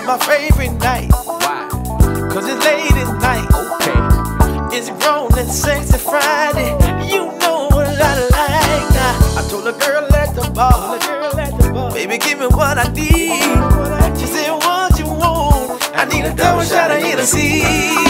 It's my favorite night. Why? Cause it's late at night. Okay. It's grown and sexy Friday. You know what I like. Now, I told a girl at the bar, baby, give me what I need. She said, What you want? I need a double shot of Hennessy.